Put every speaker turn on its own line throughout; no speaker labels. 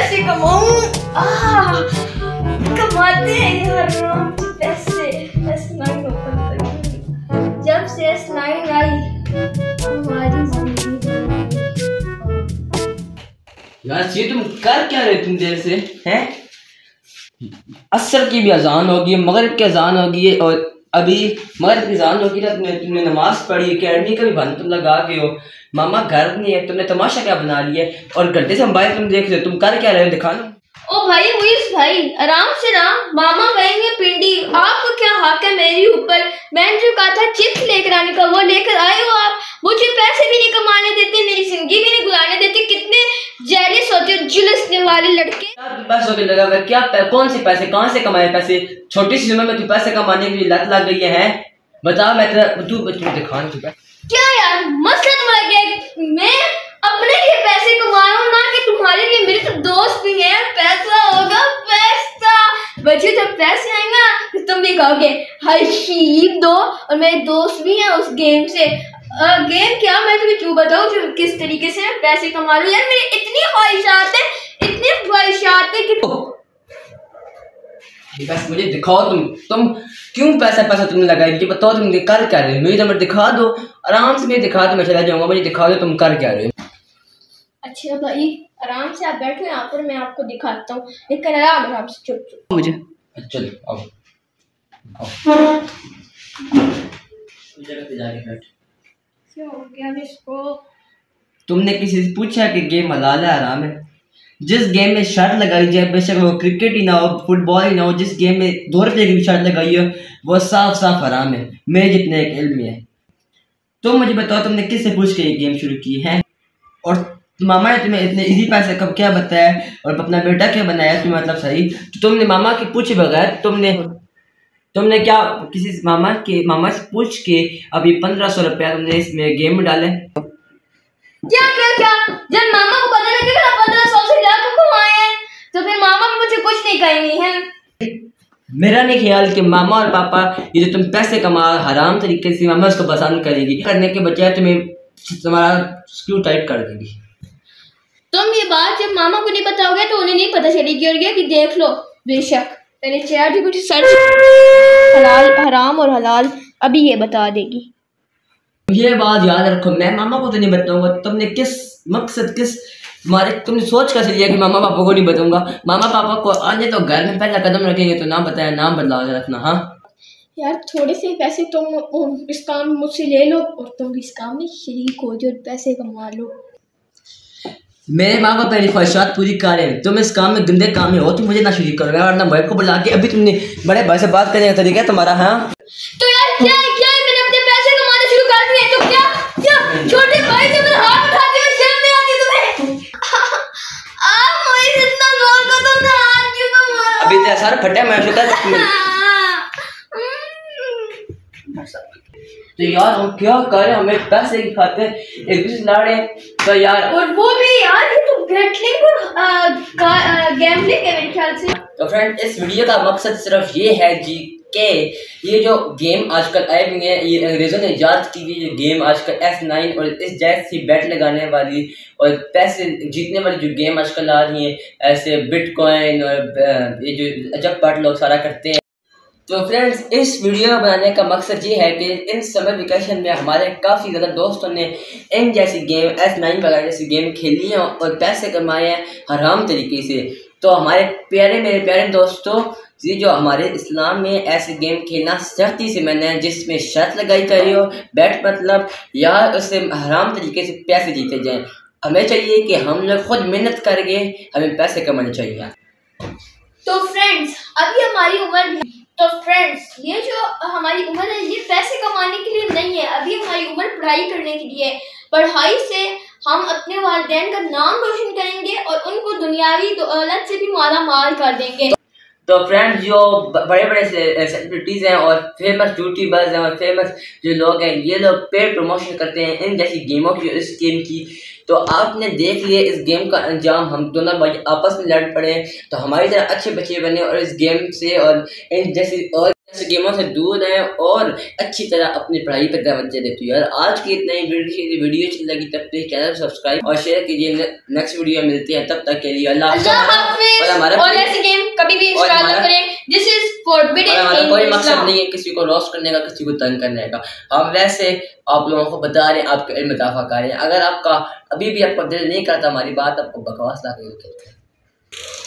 पैसे कमाऊं? कमाते हैं यार से पैसे एस नाइन ओपन जब से एस नाइन आई, हमारी ज़िंदगी
यार, ये तुम कर क्या रहे तुम देर से, हैं? असर की भी अजान होगी, मगरब की अजान होगी, और अभी मगरब की अजान होगी ना, तुमने तुमने नमाज़ पढ़ी अकेडमी का भी बंद तुम लगा के हो। मामा घर नहीं है तुमने तमाशा क्या बना लिया है? और घंटे से मोबाइल तुम देख रहे हो तुम कर क्या रहे हो दिखा ना
ओ भाई मुइस भाई आराम से ना मामा गएँगे पिंडी आपको क्या हक है मेरे ऊपर? मैंने जो कहा था चिप्स लेकर आने का वो लेकर आए हो आप। मुझे पैसे भी नहीं कमाने देते मेरी ज़िंदगी भी नहीं गुजारने देते। कितने जेलिस होते जुलसने वाले लड़के।
पैसों के लगा हुआ क्या कौन से पैसे कहाँ से कमाए पैसे? छोटी सी उम्र में तू पैसे कमाने की लत लग गई है बता मैं तेरा तू तू दिखा तू।
क्या यार? मसला तुम्हारा क्या है मैं अपने लिए पैसे कमा रहा हूँ ना कि तुम्हारे लिए। मेरे तो दोस्त भी हैं पैसा होगा पैसा। बच्चे जब पैसे आएँगे तो तुम भी कहोगे शीप दो। और मेरे दोस्त भी हैं उस गेम से। अ, गेम क्या? मैं तुम्हें क्यों बताऊँ जो किस तरीके से मैं पैसे कमा रहा यार मेरी इतनी ख्वाहिशात है इतनी ख्वाहिशात है कि
बस मुझे दिखाओ तुम तुम क्यों पैसा पैसा तुमने लगाया? ये बताओ तुम कर क्या रहे हो? मुझे नंबर दिखा दो। आराम से मुझे दिखा दो मैं चला जाऊँगा मुझे दिखा दो तुम कर क्या रहे हो।
अच्छा भाई आराम से आप बैठो यहाँ पर मैं आपको दिखाता हूँ। लेकिन आराम आराम से चुप चुप।
मुझे। चलो आओ। आओ। जगह पे जाके बैठ।
क्या हो गया अब इसको?
तुमने किसी से पूछा कि गेम हलाल है हराम है? जिस गेम में शर्ट लगाई जाए, बेशक वो क्रिकेट ही ना हो फुटबॉल ही ना हो, जिस गेम में दो रुपये की शर्ट लगाई हो, वो साफ़ साफ़ हराम है। मेरे जितने एक इल्म है। तुम मुझे बताओ, तुमने किससे पूछ के ये गेम शुरू की है? और मामा ने तुम्हें इतने इजी पैसे कब क्या बताया, और अपना बेटा क्या बनाया तुम्हें मतलब सही? तो तुमने मामा के पूछे बगैर तुमने तुमने क्या किसी मामा के मामा से पूछ के अभी पंद्रह सौ रुपया तुमने इसमें गेम में डाले?
क्या क्या क्या? जब मामा को पता लगेगा ना पंद्रह सौ से लाख कमाए हैं। तो फिर मामा भी मुझे कुछ नहीं कहेंगे हैं?
मेरा नहीं ख्याल कि मामा और पापा ये जो तुम पैसे कमा हराम तरीके से मामा उसको पसंद करेगी करने के बजाय तुम्हें तुम्हारा स्क्रू टाइट कर देगी।
तुम ये बात जब मामा को नहीं बताओगे तो उन्हें नहीं पता चलेगी और ये कि देख लो बेशक। मैंने चैट जी कुछ सर्च हलाल हराम और हलाल अभी ये बता देगी।
ये बात याद रखो मैं मामा को तो नहीं बताऊँगा तुमने किस मकसद किस तुम्हारे तुमने सोच कैसे लिया कि मामा पापा को नहीं बताऊँगा? मामा पापा को आने तो घर में पहला कदम रखेंगे तो नाम बताया नाम बदला के रखना हाँ?
यार थोड़े से पैसे तुम इस काम मुझसे ले लो और तुम इस काम में शरीक हो जाओ पैसे कमा लो।
मेरे माँ बाप मेरी ख्वाहिशात पूरी कर रहे हैं। तुम इस काम में गंदे काम में हो तुम मुझे ना शरीक करो मैं वरना भाई को बुला के अभी तुमने बड़े भाई से बात करने का तरीका है तुम्हारा हाँ?
तो यार क्या है क्या है मैंने अपने पैसे कमाने तो क्या क्या छोटे भाई से मेरा हाथ उठाते हुए शर्म नहीं आती तुम्हें। आप मुझे इतना का तुमने हाथ क्यों
अभी तेरा सर फटा मैं सोचा तो यार हम क्या करें हमें पैसे की खाते एक दूसरे लड़े तो यार
और वो भी यार ये तो ग्रेटलिंग और गैम्बलिंग है मेरे ख्याल से।
तो फ्रेंड इस वीडियो का मकसद सिर्फ़ ये है जी के ये जो गेम आजकल आए हुए हैं, ये अंग्रेज़ों ने याद की हुई ये गेम आजकल एस नाइन और इस जैसी बैट लगाने वाली और पैसे जीतने वाली जो गेम आजकल आ रही है, ऐसे बिटकॉइन और ये जो अजब पार्ट लोग सारा करते हैं। तो फ्रेंड्स इस वीडियो बनाने का मकसद ये है कि इन समर वेकेशन में हमारे काफ़ी ज़्यादा दोस्तों ने इन जैसी गेम एस नाइन वगैरह जैसी गेम खेली हैं और पैसे कमाए हैं हराम तरीके से। तो हमारे प्यारे मेरे प्यारे दोस्तों ये जो हमारे इस्लाम में ऐसे गेम खेलना सख्ती से मैंने, जिसमें शर्त लगाई करी हो, बैट मतलब या उससे हराम तरीके से पैसे जीते जाएँ। हमें चाहिए कि हम लोग खुद मेहनत करके हमें पैसे कमाने चाहिए।
तो फ्रेंड्स अभी हमारी उम्र तो फ्रेंड्स ये जो हमारी उम्र है, ये पैसे कमाने के लिए नहीं है। अभी हमारी उम्र पढ़ाई करने के लिए पढ़ाई से हम अपने वालदेन का नाम रोशन करेंगे और उनको दुनियावी दौलत से भी माला माल कर देंगे।
तो फ्रेंड्स जो बड़े बड़े सेलिब्रिटीज़ हैं और फ़ेमस यूट्यूबर्स हैं और फ़ेमस जो लोग हैं ये लोग पेड प्रमोशन करते हैं इन जैसी गेमों की इस गेम की। तो आपने देख लिया इस गेम का अंजाम हम दोनों भाई आपस में लड़ पड़े। तो हमारी तरह अच्छे बच्चे बने और इस गेम से और इन जैसी और ऐसे गेमों से दूर रहें और अच्छी तरह अपनी पढ़ाई पर तवज्जो देती है यार आज की इतना ही वीडियो वीडियो अच्छी लगी तब तक चैनल सब्सक्राइब और शेयर कीजिए। नेक्स्ट वीडियो मिलती है तब तक के लिए अल्लाह
हाफिज। और हमारा और कभी भी इंस्टॉल ना करें दिस इज़ फॉरबिडन
हमारा कोई मकसद नहीं है किसी को रोस्ट करने का किसी को तंग करने का। हम वैसे आप लोगों को बता रहे हैं आपके इल्म इजाफा कर रहे हैं। अगर आपका अभी भी आपका दिल नहीं करता हमारी बात आपको बकवास ला के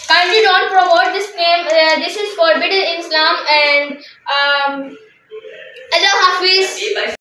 kindly don't promote this name uh, this is forbidden in islam and um allah hafiz.